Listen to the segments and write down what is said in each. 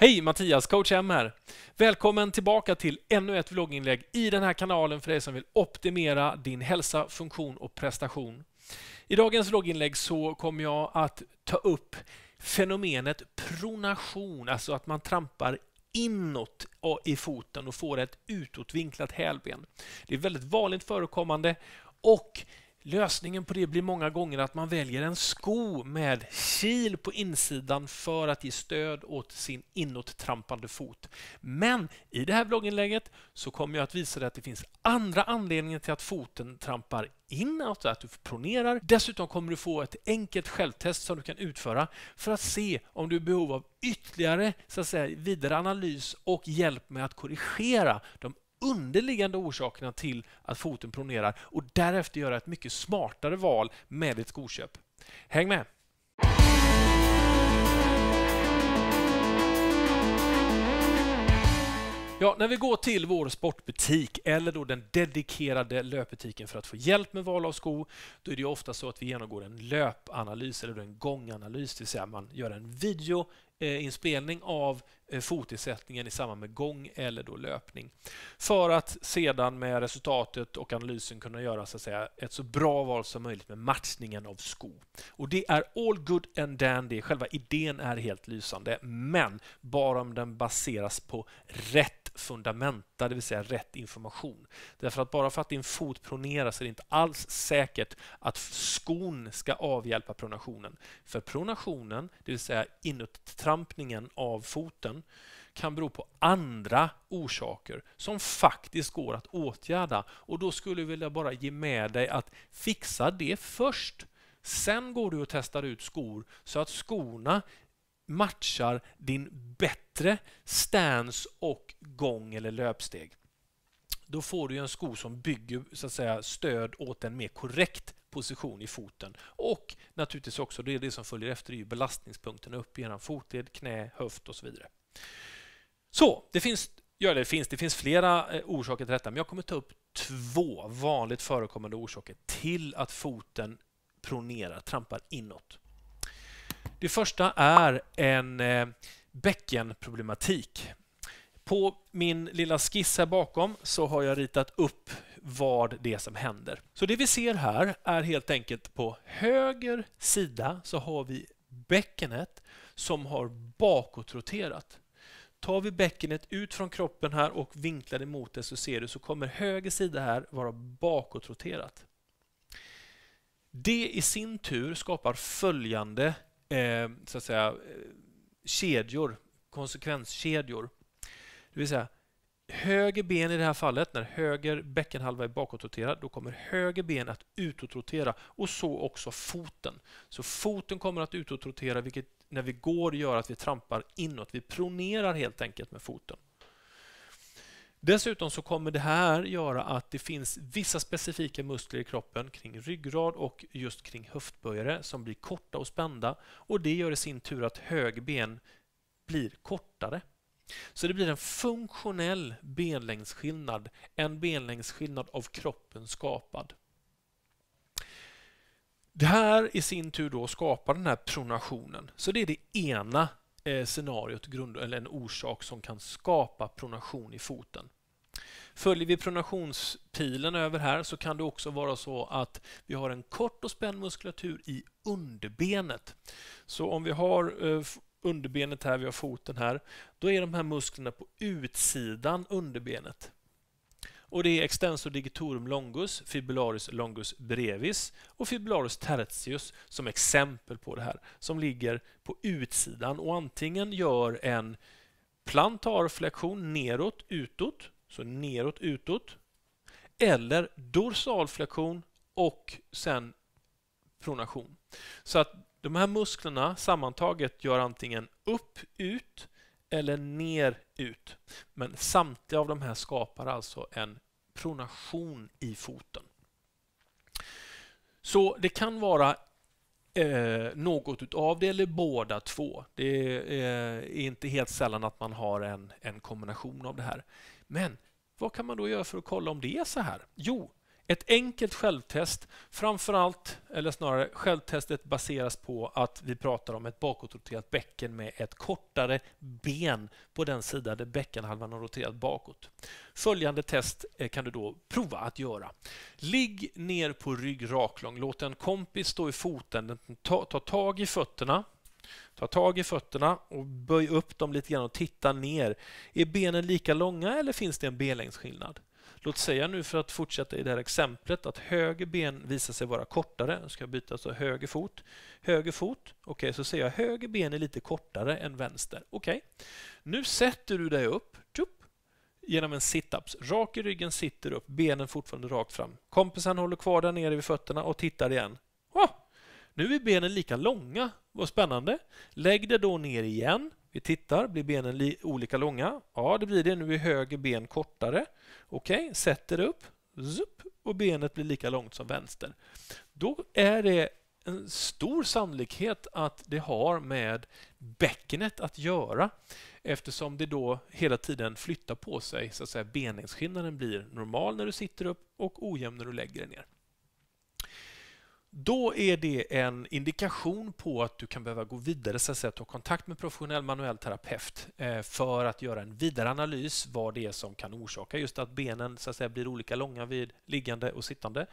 Hej Mattias, coach M här. Välkommen tillbaka till ännu ett vlogginlägg i den här kanalen för dig som vill optimera din hälsa, funktion och prestation. I dagens vlogginlägg så kommer jag att ta upp fenomenet pronation, alltså att man trampar inåt i foten och får ett utåtvinklat hälben. Det är väldigt vanligt förekommande och Lösningen på det blir många gånger att man väljer en sko med kil på insidan för att ge stöd åt sin inåttrampande fot. Men i det här blogginlägget så kommer jag att visa dig att det finns andra anledningar till att foten trampar inåt, att du pronerar. Dessutom kommer du få ett enkelt självtest som du kan utföra för att se om du är i behov av ytterligare så att säga, vidare analys och hjälp med att korrigera de underliggande orsakerna till att foten pronerar och därefter göra ett mycket smartare val med ditt skoköp. Häng med! Ja, när vi går till vår sportbutik eller då den dedikerade löpbutiken för att få hjälp med val av sko, då är det ofta så att vi genomgår en löpanalys eller en gånganalys, det vill säga man gör en video Eh, inspelning av eh, fotisättningen i samband med gång eller då löpning. För att sedan med resultatet och analysen kunna göra så att säga, ett så bra val som möjligt med matchningen av sko. Och Det är all good and dandy. Själva idén är helt lysande, men bara om den baseras på rätt fundamenta, det vill säga rätt information. Därför att bara för att din fot proneras är det inte alls säkert att skon ska avhjälpa pronationen. För pronationen, det vill säga inåttrampningen av foten, kan bero på andra orsaker som faktiskt går att åtgärda. Och Då skulle jag vilja bara ge med dig att fixa det först. Sen går du och testar ut skor så att skorna matchar din bättre stance och gång eller löpsteg. Då får du en sko som bygger så att säga, stöd åt en mer korrekt position i foten. Och naturligtvis också det, det som följer efter är belastningspunkterna upp i er fotled, knä, höft och så vidare. Så, det finns, ja, det finns, det finns flera eh, orsaker till detta, men jag kommer ta upp två vanligt förekommande orsaker till att foten pronerar, trampar inåt. Det första är en eh, bäckenproblematik. På min lilla skiss här bakom så har jag ritat upp vad det är som händer. Så det vi ser här är helt enkelt på höger sida så har vi bäckenet som har bakåtroterat. Tar vi bäckenet ut från kroppen här och vinklar det mot det så ser du så kommer höger sida här vara bakåtroterat. Det i sin tur skapar följande eh, så att säga, eh, kedjor, konsekvenskedjor. Det vill säga, höger ben i det här fallet, när höger bäckenhalva är bakåtroterad, då kommer höger ben att utåtrotera och så också foten. Så foten kommer att utåtrotera, vilket när vi går gör att vi trampar inåt. Vi pronerar helt enkelt med foten. Dessutom så kommer det här göra att det finns vissa specifika muskler i kroppen kring ryggrad och just kring höftböjare som blir korta och spända och det gör i sin tur att högben blir kortare. Så det blir en funktionell benlängdsskillnad, en benlängdsskillnad av kroppen skapad. Det här i sin tur då skapar den här pronationen. Så det är det ena eh, scenariot, grund, eller en orsak som kan skapa pronation i foten. Följer vi pronationspilen över här så kan det också vara så att vi har en kort och spänd muskulatur i underbenet. Så om vi har eh, underbenet här, vi har foten här, då är de här musklerna på utsidan underbenet. Och Det är extensor digitorum longus, fibularis longus brevis och fibularis tertius som exempel på det här, som ligger på utsidan och antingen gör en plantarflexion neråt, utåt, så neråt, utåt, eller dorsalflexion och sen pronation. Så att de här musklerna sammantaget gör antingen upp, ut eller ner, ut. Men samtliga av de här skapar alltså en pronation i foten. Så det kan vara eh, något utav det eller båda två. Det eh, är inte helt sällan att man har en, en kombination av det här. Men vad kan man då göra för att kolla om det är så här? Jo, ett enkelt självtest, framförallt, eller snarare självtestet baseras på att vi pratar om ett bakåtroterat bäcken med ett kortare ben på den sida där bäckenhalvan har roterat bakåt. Följande test eh, kan du då prova att göra. Ligg ner på rygg raklång. Låt en kompis stå i foten. Ta, ta tag i fötterna. Ta tag i fötterna och böj upp dem lite grann och titta ner. Är benen lika långa eller finns det en benlängdsskillnad? Låt säga nu för att fortsätta i det här exemplet att höger ben visar sig vara kortare. Nu ska jag byta så höger fot. Höger fot. Okej, okay, så ser jag höger ben är lite kortare än vänster. Okej. Okay. Nu sätter du dig upp tjup, genom en sit-ups. Rak i ryggen, sitter upp, benen fortfarande rakt fram. Kompisen håller kvar där nere vid fötterna och tittar igen. Oh, nu är benen lika långa. Vad spännande. Lägg dig då ner igen. Vi tittar, blir benen olika långa? Ja, det blir det. Nu är höger ben kortare. Okej, okay, sätter upp zup, och benet blir lika långt som vänster. Då är det en stor sannolikhet att det har med bäckenet att göra eftersom det då hela tiden flyttar på sig. så att säga benängsskillnaden blir normal när du sitter upp och ojämn när du lägger dig ner. Då är det en indikation på att du kan behöva gå vidare, så att säga, ta kontakt med professionell manuell terapeut eh, för att göra en vidare analys vad det är som kan orsaka just att benen så att säga, blir olika långa vid liggande och sittande.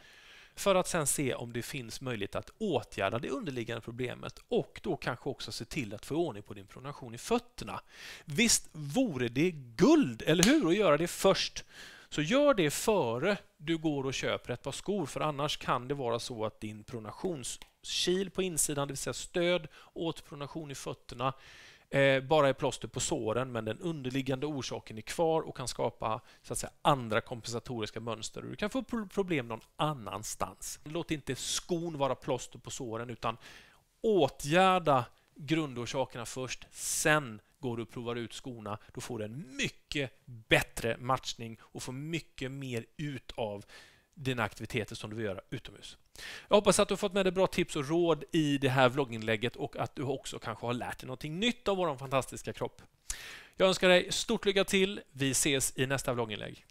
För att sen se om det finns möjlighet att åtgärda det underliggande problemet och då kanske också se till att få ordning på din pronation i fötterna. Visst vore det guld, eller hur, att göra det först så gör det före du går och köper ett par skor, för annars kan det vara så att din pronationskil på insidan, det vill säga stöd åt pronation i fötterna, eh, bara är plåster på såren, men den underliggande orsaken är kvar och kan skapa så att säga, andra kompensatoriska mönster. Du kan få problem någon annanstans. Låt inte skon vara plåster på såren, utan åtgärda grundorsakerna först. Sen går du och provar ut skorna. Då får du en mycket bättre matchning och får mycket mer ut av dina aktiviteter som du vill göra utomhus. Jag hoppas att du har fått med dig bra tips och råd i det här vlogginlägget och att du också kanske har lärt dig någonting nytt av vår fantastiska kropp. Jag önskar dig stort lycka till. Vi ses i nästa vlogginlägg.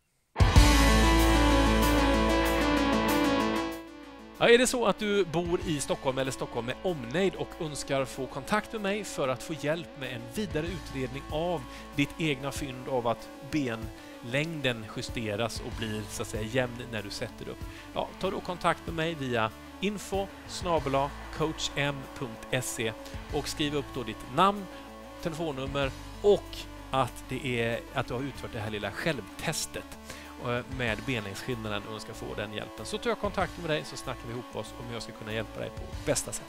Ja, är det så att du bor i Stockholm eller Stockholm med omnejd och önskar få kontakt med mig för att få hjälp med en vidare utredning av ditt egna fynd av att benlängden justeras och blir så att säga jämn när du sätter upp. Ja, ta då kontakt med mig via info coachm.se och skriv upp då ditt namn, telefonnummer och att, det är, att du har utfört det här lilla självtestet. Eh, med benlängdsskillnaden och önskar få den hjälpen så tar jag kontakt med dig så snackar vi ihop oss om jag ska kunna hjälpa dig på bästa sätt.